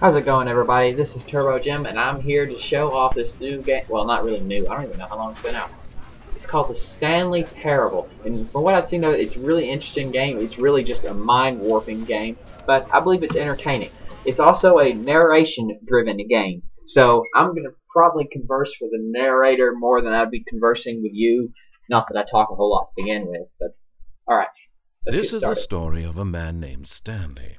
How's it going, everybody? This is Turbo Jim, and I'm here to show off this new game. Well, not really new. I don't even know how long it's been out. It's called the Stanley Parable, and from what I've seen of it, it's a really interesting game. It's really just a mind-warping game, but I believe it's entertaining. It's also a narration-driven game, so I'm gonna probably converse with the narrator more than I'd be conversing with you. Not that I talk a whole lot to begin with, but all right. This is the story of a man named Stanley.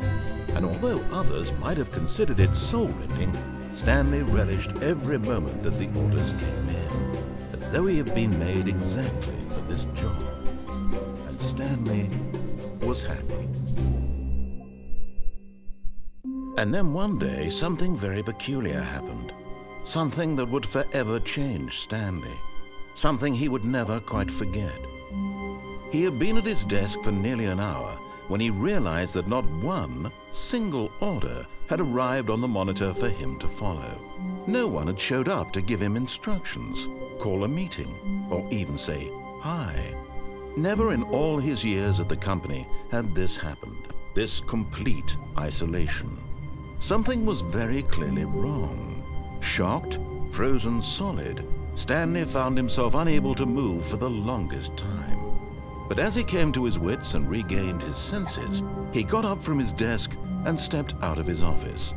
And although others might have considered it soul-rending, Stanley relished every moment that the orders came in, as though he had been made exactly for this job. And Stanley was happy. And then one day, something very peculiar happened. Something that would forever change Stanley. Something he would never quite forget. He had been at his desk for nearly an hour when he realized that not one single order had arrived on the monitor for him to follow. No one had showed up to give him instructions, call a meeting, or even say hi. Never in all his years at the company had this happened, this complete isolation. Something was very clearly wrong. Shocked, frozen solid, Stanley found himself unable to move for the longest time. But as he came to his wits and regained his senses, he got up from his desk and stepped out of his office.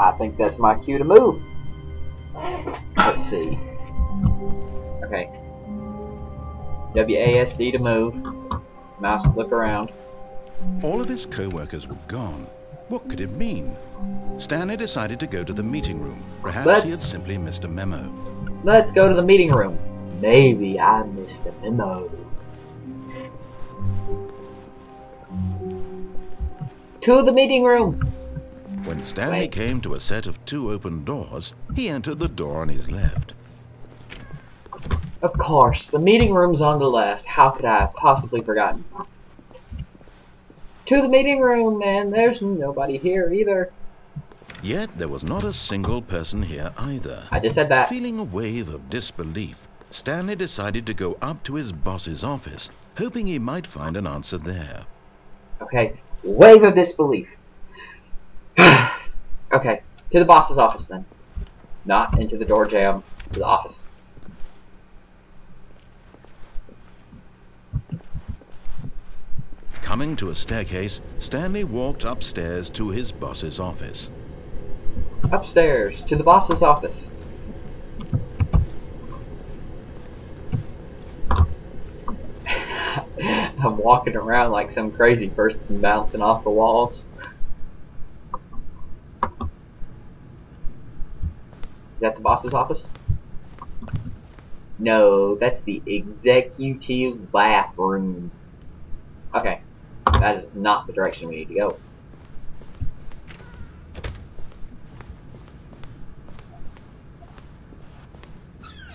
I think that's my cue to move. Let's see. Okay. WASD to move. Mouse look around. All of his co-workers were gone. What could it mean? Stanley decided to go to the meeting room. Perhaps Let's- he had simply missed a memo. Let's go to the meeting room. Maybe I missed the memo. To the meeting room. When Stanley Wait. came to a set of two open doors, he entered the door on his left. Of course, the meeting room's on the left. How could I have possibly forgotten? To the meeting room, man. There's nobody here either. Yet there was not a single person here either. I just said that. Feeling a wave of disbelief, Stanley decided to go up to his boss's office, hoping he might find an answer there. Okay. Wave of disbelief. okay. To the boss's office then. Not into the door jamb. To the office. Coming to a staircase, Stanley walked upstairs to his boss's office. Upstairs. To the boss's office. I'm walking around like some crazy person bouncing off the walls. Is that the boss's office? No, that's the executive bathroom. Okay, that is not the direction we need to go.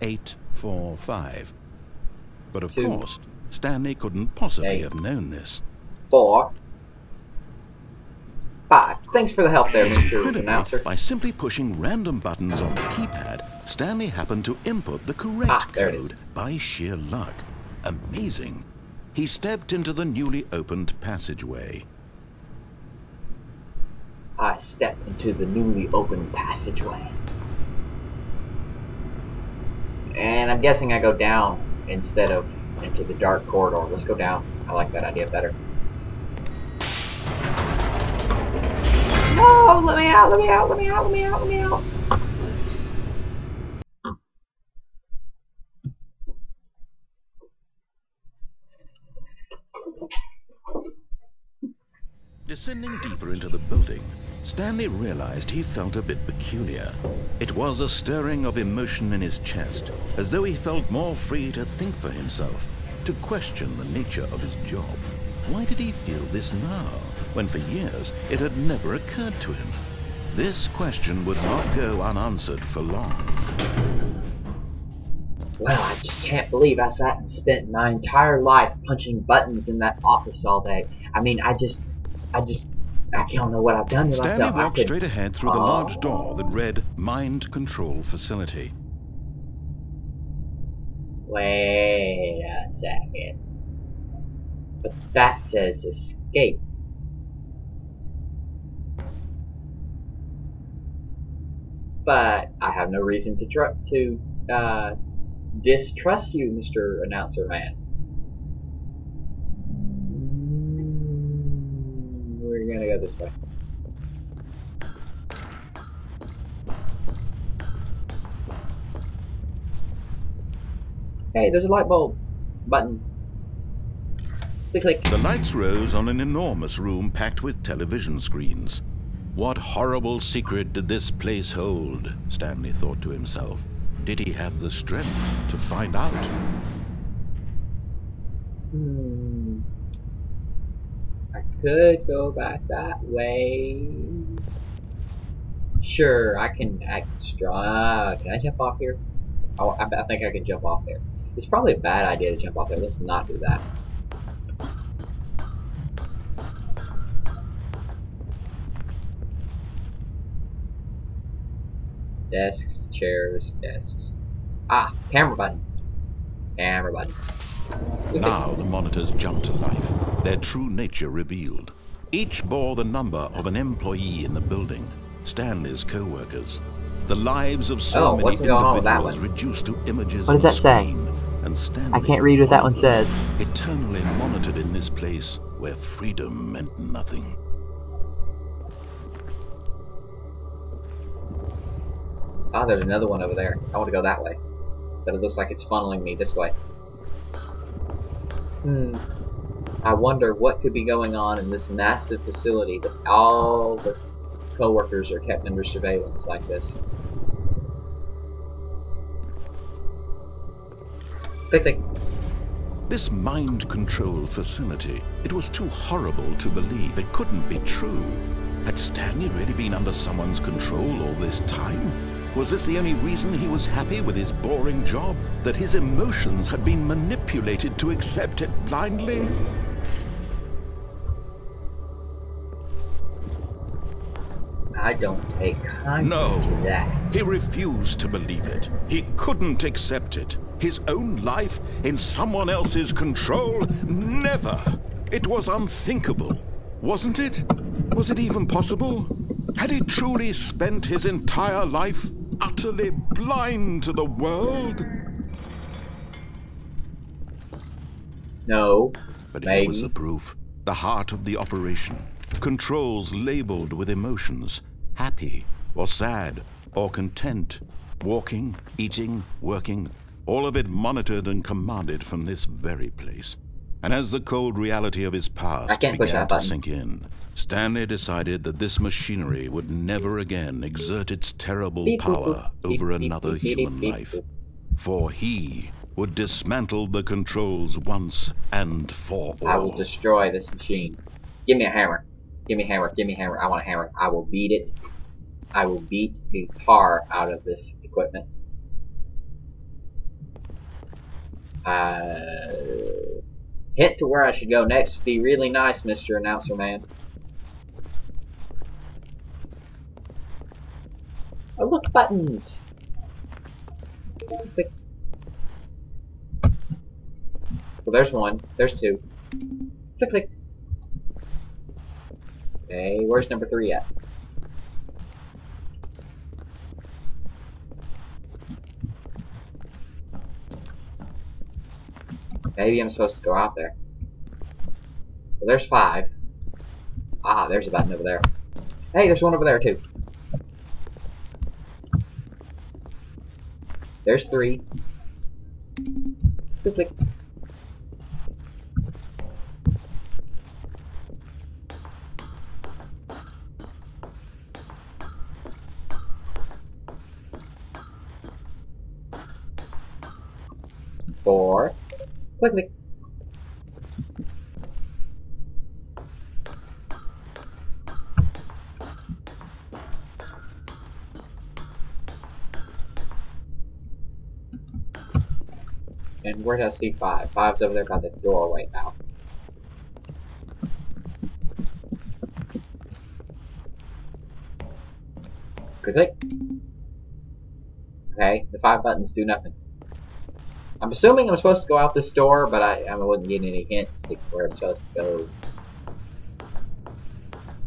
2845. But of Two. course, Stanley couldn't possibly Eight. have known this. Four. Five. Thanks for the help there, Mr. Announcer. by simply pushing random buttons on the keypad, Stanley happened to input the correct Ah, there it is. code by sheer luck. Amazing. He stepped into the newly opened passageway. I stepped into the newly opened passageway. And I'm guessing I go down instead of into the dark corridor. Let's go down. I like that idea better. No! Let me out, let me out, let me out, let me out, let me out. Descending deeper into the building, Stanley realized he felt a bit peculiar. It was a stirring of emotion in his chest, as though he felt more free to think for himself, to question the nature of his job. Why did he feel this now, when for years it had never occurred to him? This question would not go unanswered for long. Well, I just can't believe I sat and spent my entire life punching buttons in that office all day. I mean, I just, I just, I don't know what I've done to Stanley myself. Walked straight ahead through the Oh. large door that read Mind Control Facility. Wait a second. But that says escape. But I have no reason to to uh, distrust you, Mr. Announcer Man. Go this way. Hey, there's a light bulb button. Click, click. The lights rose on an enormous room packed with television screens. What horrible secret did this place hold? Stanley thought to himself. Did he have the strength to find out? Hmm. I could go back that way. Sure, I can extra. Uh, can I jump off here? Oh, I, I think I can jump off there. It's probably a bad idea to jump off there. Let's not do that. Desks, chairs, desks. Ah, camera button. Camera button. Now the monitors jumped to life, their true nature revealed. Each bore the number of an employee in the building, Stanley's co-workers. The lives of so Oh, many what's going on with that individuals reduced to images What does that say? And Stanley, I can't read what that one says. Eternally monitored in this place where freedom meant nothing. Ah, there's another one over there. I want to go that way. But it looks like it's funneling me this way. Hmm. I wonder what could be going on in this massive facility that all the co-workers are kept under surveillance like this. Click, click. This mind control facility, it was too horrible to believe. It couldn't be true. Had Stanley really been under someone's control all this time? Was this the only reason he was happy with his boring job? That his emotions had been manipulated to accept it blindly? I don't take kindly No. to that. He refused to believe it. He couldn't accept it. His own life in someone else's control? Never! It was unthinkable. Wasn't it? Was it even possible? Had he truly spent his entire life utterly blind to the world? No. But Maybe. here was the proof. The heart of the operation. Controls labeled with emotions. Happy, or sad, or content. Walking, eating, working. All of it monitored and commanded from this very place. And as the cold reality of his past began to sink in, Stanley decided that this machinery would never again exert its terrible power over another human life. For he would dismantle the controls once and for all. I will destroy this machine. Give me a hammer. Give me a hammer. Give me a hammer. I want a hammer. I will beat it. I will beat the tar out of this equipment. Uh, hint to where I should go next would be really nice, Mr. Announcer Man. Oh, look, buttons! Click. Well, there's one. There's two. Click, click. Okay, where's number three at? Maybe I'm supposed to go out there. Well, there's five. Ah, there's a button over there. Hey, there's one over there too. There's three. Click, click. Four. Click, click. Where did I see five? Five's over there by the doorway now. Click, click. Okay, the five buttons do nothing. I'm assuming I'm supposed to go out this door, but I, I wasn't getting any hints to where I'm supposed to go.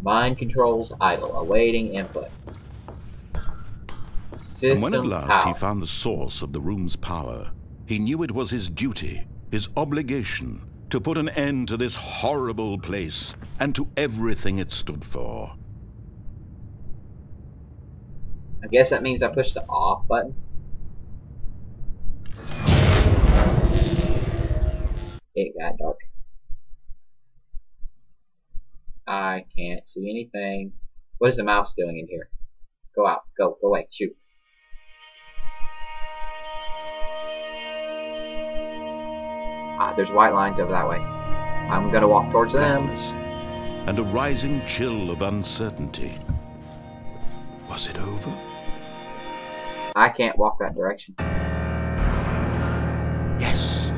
Mind controls idle, awaiting input. System and when at last power. he found the source of the room's power, he knew it was his duty, his obligation, to put an end to this horrible place and to everything it stood for. I guess that means I push the off button. It got dark. I can't see anything. What is the mouse doing in here? Go out. Go. Go away. Shoot. Ah, there's white lines over that way. I'm gonna walk towards them. And a rising chill of uncertainty. Was it over? I can't walk that direction. Yes.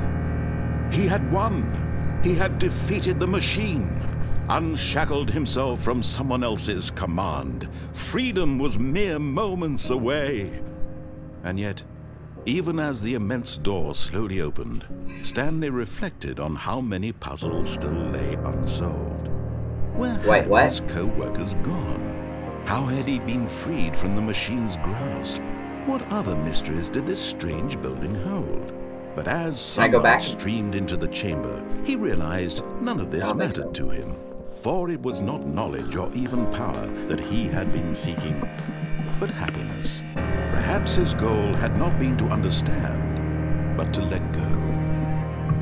He had won. He had defeated the machine. Unshackled himself from someone else's command. Freedom was mere moments away. And yet, even as the immense door slowly opened, Stanley reflected on how many puzzles still lay unsolved. Where Wait, had what? his co-workers gone? How had he been freed from the machine's grasp? What other mysteries did this strange building hold? But as sunlight back? streamed into the chamber, he realized none of this mattered so. to him. For it was not knowledge or even power that he had been seeking, but happiness. Perhaps his goal had not been to understand, but to let go.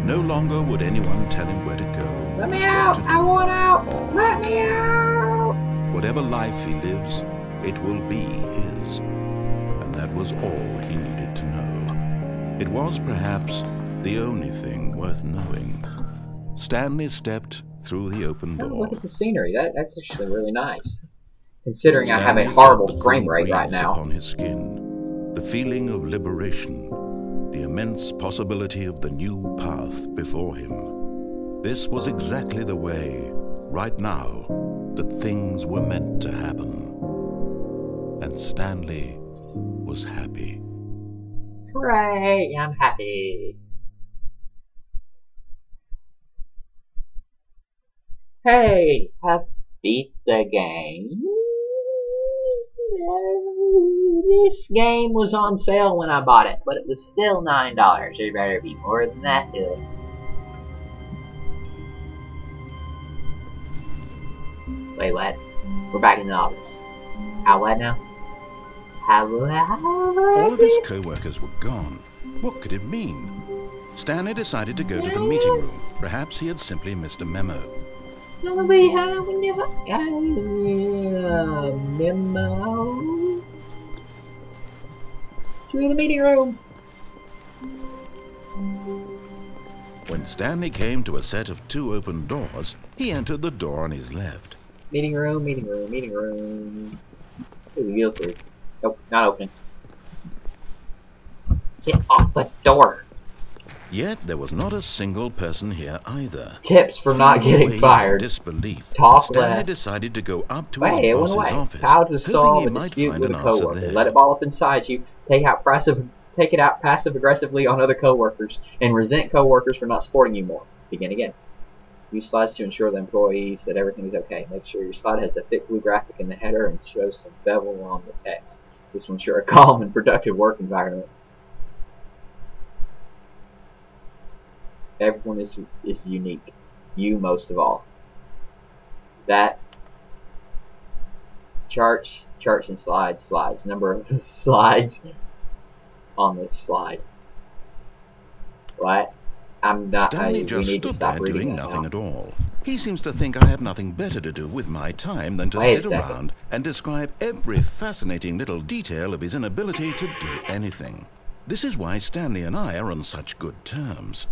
No longer would anyone tell him where to go. Let me out! I want out! or Let me out! Whatever life he lives, it will be his. And that was all he needed to know. It was perhaps the only thing worth knowing. Stanley stepped through the open Oh, door. look at the scenery. That, that's actually really nice. Considering I have a horrible frame rate right now. Upon his skin, the feeling of liberation, the immense possibility of the new path before him. This was exactly the way, right now, that things were meant to happen. And Stanley was happy. Hooray! I'm happy. Hey, have beat the game. This game was on sale when I bought it, but it was still nine dollars. There better be more than that to it. Wait, what? We're back in the office. How what now? How All of his co-workers were gone. What could it mean? Stanley decided to go to the meeting room. Perhaps he had simply missed a memo. Nobody had we never got a memo. To the meeting room. When Stanley came to a set of two open doors, he entered the door on his left. Meeting room, meeting room, meeting room. Ooh, you through. Nope, not opening. Get off the door. Yet there was not a single person here either. Tips for not getting fired. Disbelief. Talk Stanley less. decided to go up to his boss's away. office, How to solve a dispute with a coworker. there. Let it ball up inside you. Take out passive, take it out passive aggressively on other coworkers, and resent coworkers for not supporting you more. Begin again. Use slides to ensure the employees that everything is okay. Make sure your slide has a thick blue graphic in the header and shows some bevel on the text. This will ensure a calm and productive work environment. Everyone is is unique. You most of all. That charts, charts and slides, slides. Number of slides on this slide. What? I'm not. Stanley I, just we need to stood there doing nothing now. at all. He seems to think I have nothing better to do with my time than to Wait sit around and describe every fascinating little detail of his inability to do anything. This is why Stanley and I are on such good terms.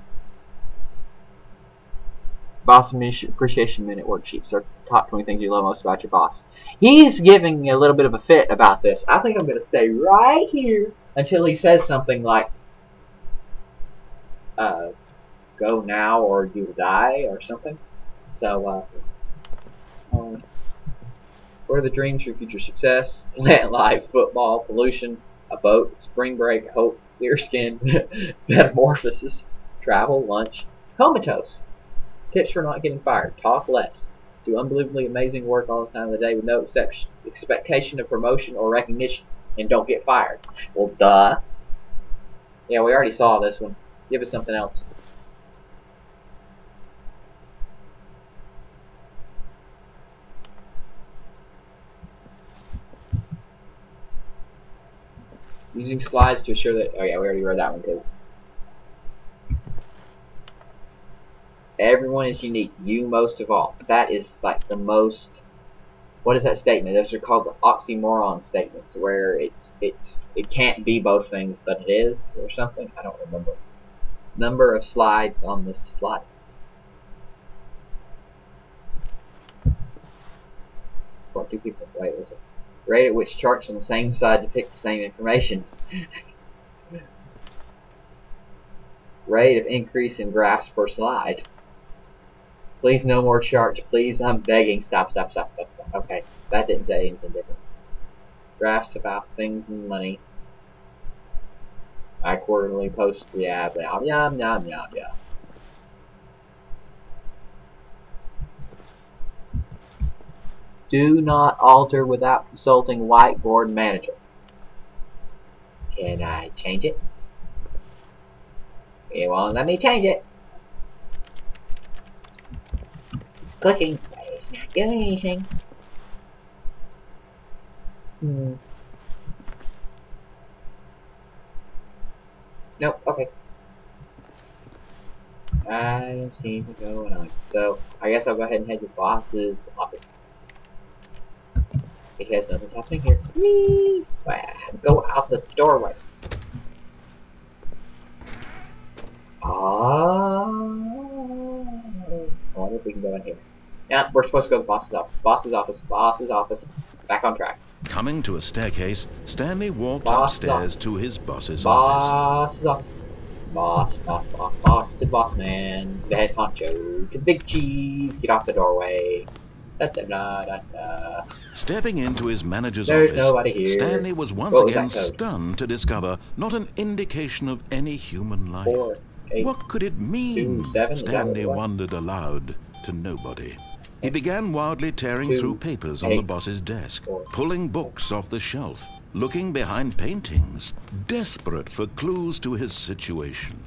Boss Appreciation Minute worksheet. Sir, top 20 things you love most about your boss. He's giving me a little bit of a fit about this. I think I'm going to stay right here until he says something like, uh, go now or you will die or something. So, uh, so what are the dreams for future success? Plant life, football, pollution, a boat, spring break, hope, clear skin, metamorphosis, travel, lunch, comatose. Tips for not getting fired. Talk less. Do unbelievably amazing work all the time of the day with no exception, expectation of promotion or recognition. And don't get fired. Well, duh. Yeah, we already saw this one. Give us something else. Using slides to assure that. Oh, yeah, we already read that one too. Everyone is unique. You most of all. That is like the most. What is that statement? Those are called oxymoron statements, where it's it's it can't be both things, but it is, or something. I don't remember. Number of slides on this slide. What do people wait? Was it rate at which charts on the same side depict the same information? rate of increase in graphs per slide. Please, no more charts. Please, I'm begging. Stop, stop, stop, stop, stop. Okay, that didn't say anything different. Graphs about things and money. I quarterly post. Yeah, blah, yum, yum, yum, yum. Do not alter without consulting whiteboard manager. Can I change it? It won't let me change it. It's clicking, it's not doing anything. Hmm. Nope, okay. I don't see anything going on. So, I guess I'll go ahead and head to boss's office. Because nothing's happening here. Whee! Go out the doorway. Ah. I wonder if we can go in here. Yeah, we're supposed to go to the boss's office. Boss's office. Boss's office. Back on track. Coming to a staircase, Stanley walked Boss upstairs office. to his boss's office. Boss's office. Boss, boss, boss, boss to the boss man. The head honcho. To the big cheese. Get off the doorway. Da da da. Stepping into his manager's There's office, nobody here. Stanley was once What again stunned to discover not an indication of any human life. Four, eight. What could it mean? two, seven, is that what Stanley wondered aloud to nobody. He began wildly tearing through papers on the boss's desk, pulling books off the shelf, looking behind paintings, desperate for clues to his situation.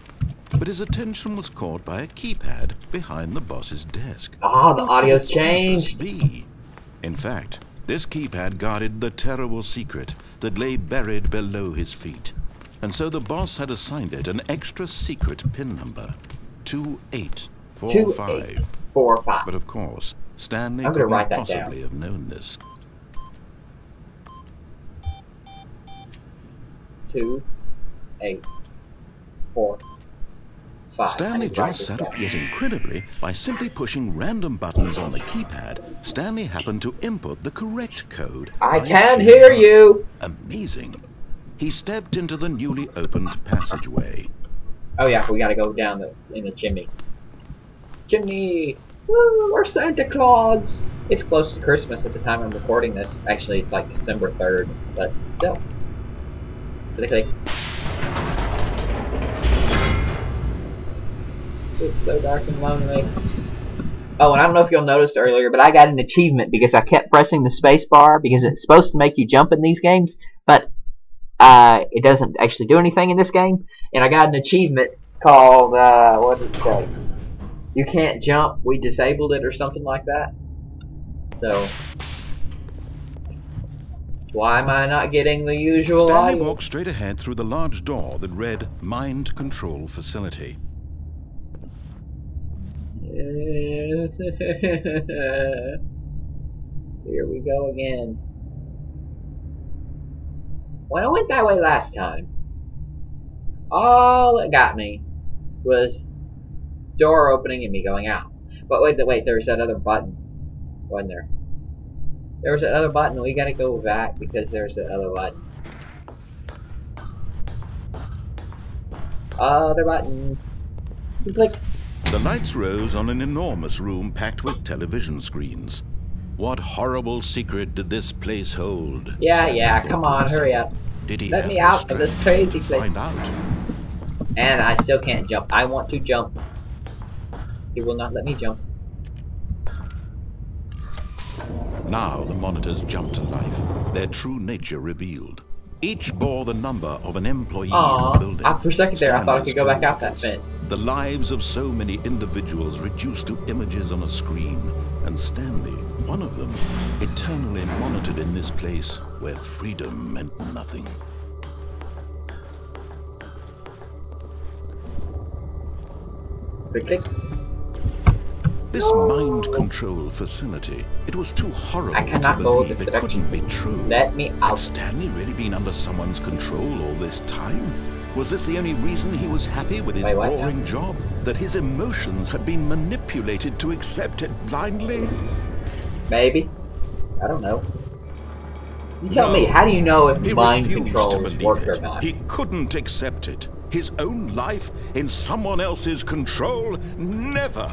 But his attention was caught by a keypad behind the boss's desk. Ah, the audio's could its purpose changed. Be? In fact, this keypad guarded the terrible secret that lay buried below his feet. And so the boss had assigned it an extra secret pin number 2845. Two, eight, four, five. But of course, Stanley couldn't possibly down. have known this. Two, eight, four, five. Stanley need to write just sat up yet incredibly by simply pushing random buttons on the keypad. Stanley happened to input the correct code. I can hear you. Amazing. He stepped into the newly opened passageway. Oh yeah, we gotta go down the in the chimney. Chimney! Woo! We're Santa Claus! It's close to Christmas at the time I'm recording this. Actually, it's like December 3rd, but still. Click. It's so dark and lonely. Oh, and I don't know if you'll noticed earlier, but I got an achievement because I kept pressing the space bar because it's supposed to make you jump in these games, but uh, it doesn't actually do anything in this game. And I got an achievement called, uh, what did it say? You can't jump, we disabled it or something like that. So, Why am I not getting the usual Stanley audio? walked straight ahead through the large door that read Mind Control Facility. Here we go again. When I went that way last time, all it got me was door opening and me going out. But wait, wait, there's that other button, wasn't there? There was that other button. We gotta go back because there's that other button. Other button. Click. The lights rose on an enormous room packed with television screens. What horrible secret did this place hold? Yeah, Stanley yeah, come on, hurry up. Did he Let me out of this crazy place. find out? And I still can't jump. I want to jump. He will not let me jump. Now the monitors jumped to life, their true nature revealed. Each bore the number of an employee Aw, in the building. ah, for a second there, I thought I could go back out that fence. The lives of so many individuals reduced to images on a screen, and Stanley, one of them, eternally monitored in this place where freedom meant nothing. Click. This mind control facility, it was too horrible I cannot to go believe this it direction. couldn't be true. Let me Had out. Stanley really been under someone's control all this time? Was this the only reason he was happy with his Wait, what boring job? That his emotions had been manipulated to accept it blindly? Maybe. I don't know. You tell No. me, how do you know if mind control to controls work it. or not? He couldn't accept it. His own life in someone else's control? Never.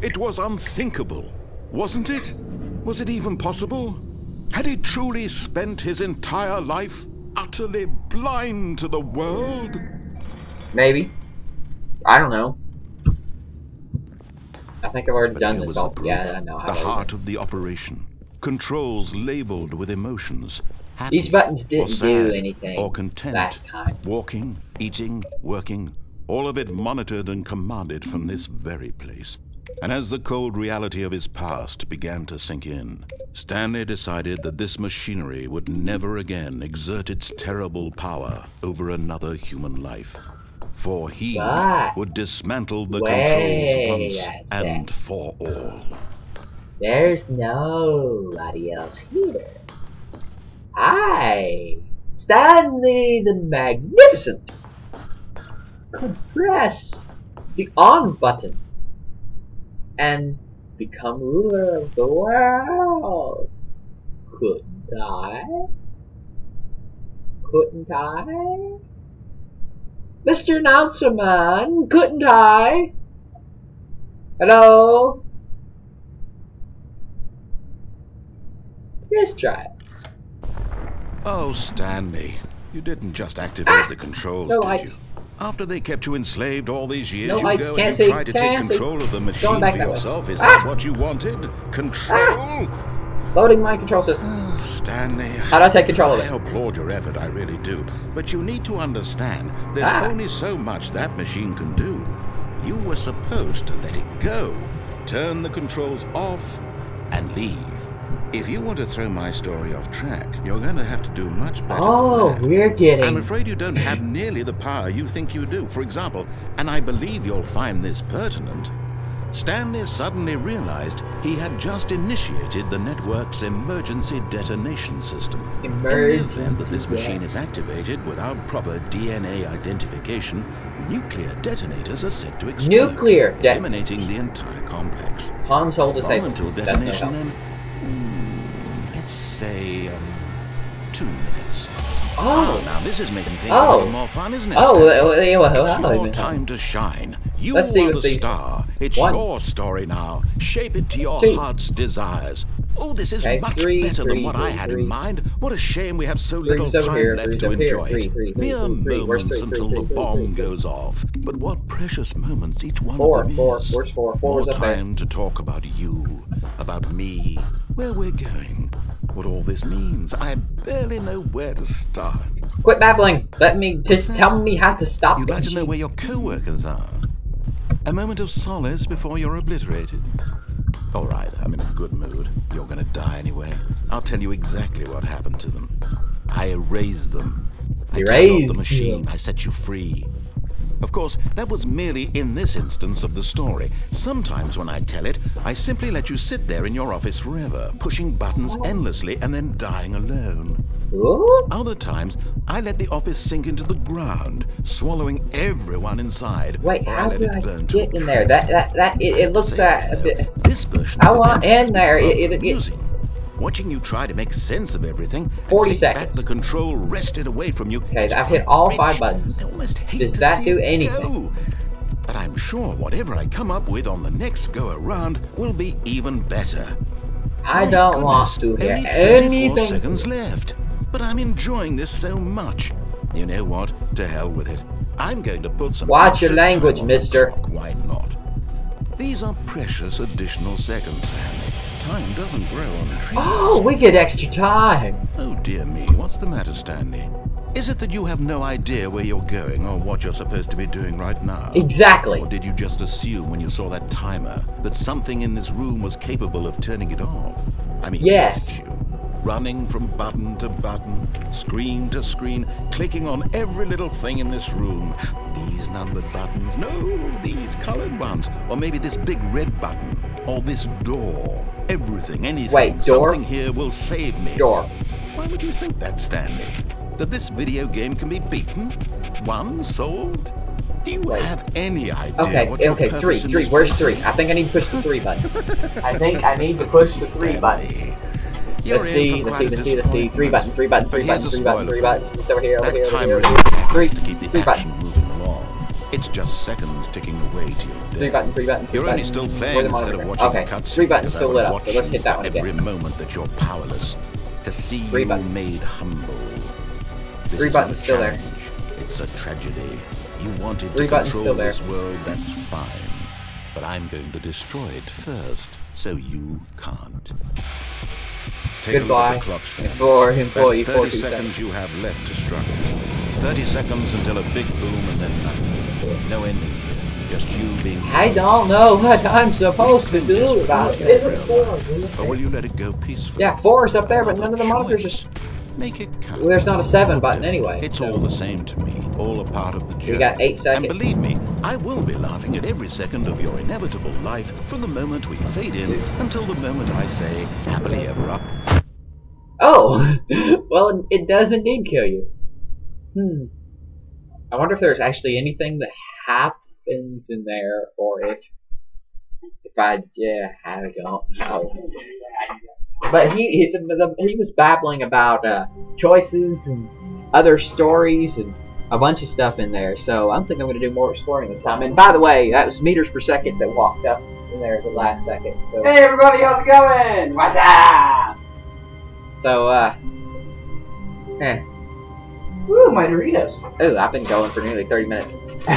It was unthinkable, wasn't it? Was it even possible? Had he truly spent his entire life utterly blind to the world? Maybe. I don't know. I think I've already But done this all. the Yeah, I know. the heart of the operation. Controls labeled with emotions. Happy These buttons didn't do sad anything Or content. last time. Walking, eating, working, all of it monitored and commanded from this very place. And as the cold reality of his past began to sink in, Stanley decided that this machinery would never again exert its terrible power over another human life. For he would dismantle the controls once and for all. There's nobody else here. I, Stanley the Magnificent, could press the on button and become ruler of the world. Couldn't I? Couldn't I? Mr. Announcer Man, couldn't I? Hello? Let's try it. Oh, Stanley, you didn't just activate the controls, Ah! No did lights. you? After they kept you enslaved all these years, No you lights, go and you try to take see. control of the machine for yourself. Is Ah! that what you wanted? Control? Loading my control system. Oh, Stanley. How do I take control of it? I applaud your effort, I really do. But you need to understand, there's Ah. only so much that machine can do. You were supposed to let it go, turn the controls off, and leave. If you want to throw my story off track, you're going to have to do much better Oh, we're getting. I'm afraid you don't have nearly the power you think you do. For example, and I believe you'll find this pertinent, Stanley suddenly realized he had just initiated the network's emergency detonation system. In the event that this machine is activated without proper DNA identification, nuclear detonators are said to explode, Nuclear eliminating the entire complex. Hans hold Well, disabled. until no detonation, then, two minutes. Oh, Now this is making things Oh. a little more fun, isn't it? oh, well, yeah, well, It's your time to shine. You Let's are the star. It's One. your story now. Shape it to your Two. heart's desires. Oh, this is Okay, much three, better three, than what I had three. in mind. What a shame we have so little time here, left to enjoy it. three, three, Mere three, three. Moments three, three, until three, the bomb three, three? goes off. But what precious moments each one Four, of them four. is. Where's four? Four More was up there. time to talk about you, about me, where we're going, what all this means. I barely know where to start. Quit babbling. Let me just tell me how to stop. You'd like to know where your co-workers are. A moment of solace before you're obliterated. All right, I'm in a good mood. You're gonna die anyway. I'll tell you exactly what happened to them. I erased them. I turned off Erased the machine. them. I set you free. Of course, that was merely in this instance of the story. Sometimes when I tell it, I simply let you sit there in your office forever, pushing buttons endlessly and then dying alone. Other times, I let the office sink into the ground, swallowing everyone inside. Wait, or how let do it I burn to get in there? That that that it, it looks that this, a bit. This version I want in there. It- it- it-. Watching you try to make sense of everything. and 40 take back seconds. the control wrested away from you. Okay, I've hit all rich. five buttons. I almost hate Does that do anything? go. But I'm sure whatever I come up with on the next go around will be even better. I My don't goodness, want to hear only 34 anything. seconds left. But I'm enjoying this so much. You know what? To hell with it. I'm going to put some Watch your language, mister. clock. Why not? These are precious additional seconds, Stanley. Time doesn't grow on trees. Oh, we get extra time. Oh dear me, what's the matter, Stanley? Is it that you have no idea where you're going or what you're supposed to be doing right now? Exactly. Or did you just assume when you saw that timer that something in this room was capable of turning it off? I mean, Yes. you. Running from button to button, screen to screen, clicking on every little thing in this room. These numbered buttons, no, these colored ones. Or maybe this big red button. Or this door. Everything, anything. Wait, door? Something here will save me. Door. Why would you think that, Stanley? That this video game can be beaten? One Solved? Do you Wait. have any idea Okay, what your okay, three, three. Where's three? I think I need to push the three button. I think I need to push the three button. Stanley, you're Let's in see, for let's see, let's see, let's see. Three button, three button, three But button, three button, three spoiler button. It's over here, over here, over here, over here. Three, to keep the three button. moving along. It's just seconds ticking away to your death. Three button, three button, three You're button. only still playing instead of watching Okay, the cutscene. three buttons still would lit up, so let's hit that for one Every moment that you're powerless. To see Three you buttons. made humble. This Three is buttons still there. challenge. It's a tragedy. You wanted Three to control still there. this world, that's fine. But I'm going to destroy it first, so you can't. Take Goodbye. a look at the clock, For employee That's 30 seconds you have left to struggle. 30 seconds until a big boom and then nothing. No ending. Just you being... I don't know what I'm supposed to do about this. Or will you let it go peacefully? Yeah, four is up there, but none of the monitors choice. Make it count. Well, there's not a seven button anyway. It's so- all the same to me. All a part of the journey. got eight seconds. And believe me, I will be laughing at every second of your inevitable life from the moment we fade in until the moment I say happily ever up. Oh! well, it does indeed kill you. Hmm. I wonder if there's actually anything that happens in there, or if... If I... Yeah, I don't know. But he he, the, the, he was babbling about uh, choices and other stories and a bunch of stuff in there. So I'm thinking I'm going to do more exploring this time. And by the way, that was meters per second that walked up in there at the last second. So, Hey everybody, how's it going? What's up? So uh, eh. Woo, my Doritos. Ooh, I've been going for nearly 30 minutes.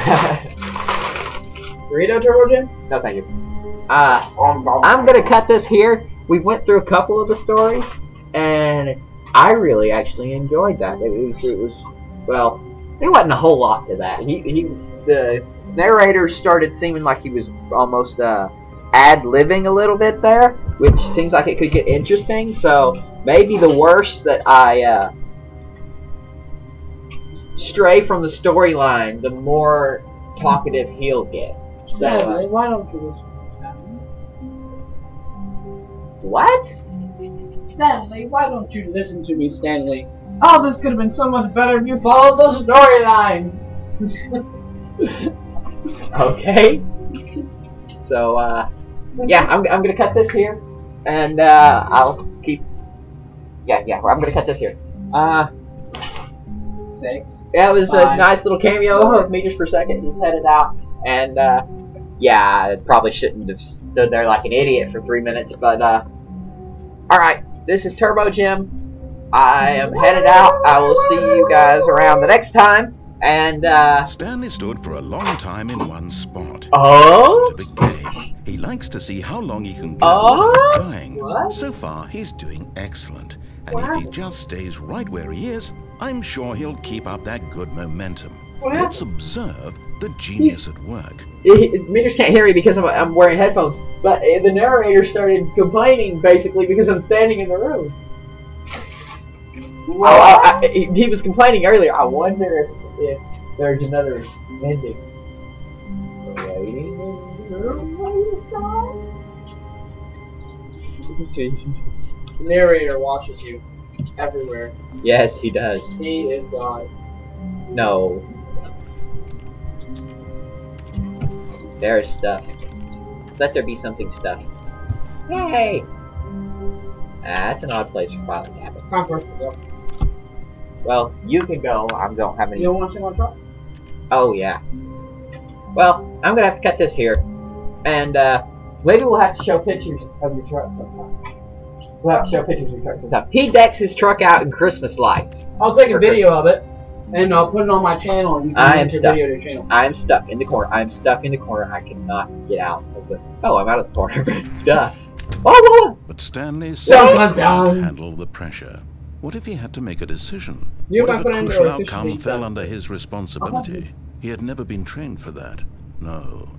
Burrito Turbo Jim? No, thank you. Uh, I'm gonna cut this here. We went through a couple of the stories, and I really actually enjoyed that. It was, it was, well, there wasn't a whole lot to that. He, he was, the narrator started seeming like he was almost, uh, ad-libbing a little bit there, which seems like it could get interesting, so maybe the worse that I, uh, stray from the storyline, the more talkative he'll get. So, uh, Stanley, why don't you listen what? Stanley, why don't you listen to me, Stanley? Oh, this could have been so much better if you followed the storyline. Okay. So, uh, yeah, I'm, I'm gonna cut this here, and, uh, I'll keep, yeah, yeah, I'm gonna cut this here. Uh, Six. yeah, it was a nice little cameo of meters per second. He's headed out, and, uh, yeah, I probably shouldn't have stood there like an idiot for three minutes, but, uh, alright, this is Turbo Jim. I am headed out. I will see you guys around the next time, and, uh, Stanley stood for a long time in one spot. oh? Part of the game. He likes to see how long he can go Oh? without dying. What? So far, he's doing excellent. And if he just stays right where he is, I'm sure he'll keep up that good momentum. What Let's observe the genius at work. Meters can't hear me because I'm, I'm wearing headphones, but uh, the narrator started complaining basically because I'm standing in the room. Oh, I, I, he, he was complaining earlier. I wonder if, if there's another ending. The narrator watches you everywhere. Yes, he does. He is God. No. There is stuff. Let there be something stuffy. Hey! That's an odd place for filing cabinets. Time for us to go. Well, you can go. I don't have any. You don't want to see my truck? Oh yeah. Well, I'm gonna have to cut this here, and uh, maybe we'll have to show pictures of your truck sometime. We'll have to show pictures of your truck sometime. He decks his truck out in Christmas lights. I'll take a For video of it, and I'll put it on my channel, and you I can am link your stuck. video to your channel. I'm stuck in the corner. I'm stuck in the corner. I cannot get out of the. Oh, I'm out of the corner. Duh. Oh, whoa! But Stanley Dun, simply dun, couldn't handle the pressure. What if he had to make a decision? You what if put a crucial outcome fell under his responsibility? He had never been trained for that. No.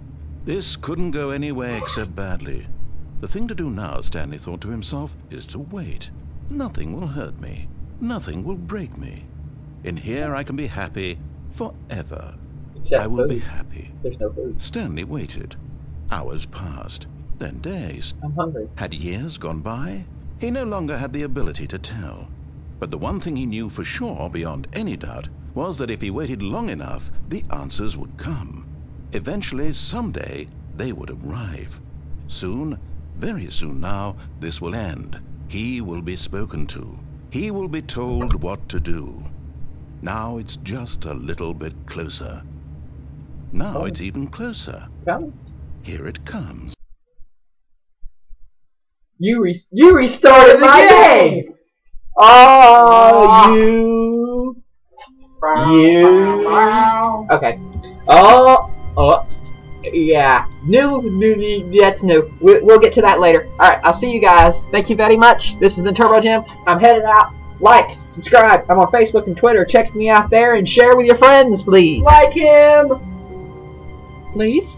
This couldn't go any way except badly. The thing to do now, Stanley thought to himself, is to wait. Nothing will hurt me. Nothing will break me. In here I can be happy forever. Except I will be happy. There's no food. Stanley waited. Hours passed, then days. I'm hungry. Had years gone by? He no longer had the ability to tell. But the one thing he knew for sure, beyond any doubt, was that if he waited long enough, the answers would come. Eventually, someday, they would arrive. Soon, very soon now, this will end. He will be spoken to. He will be told what to do. Now it's just a little bit closer. Now it's even closer. Come. Here it comes. You re- you restarted the My game. game! Oh, Ah. you. You. Okay. Oh. Oh. Yeah. New. New. new that's new. We, we'll get to that later. All right. I'll see you guys. Thank you very much. This has been Turbo Jim. I'm headed out. Like, subscribe. I'm on Facebook and Twitter. Check me out there and share with your friends, please. Like him! Please.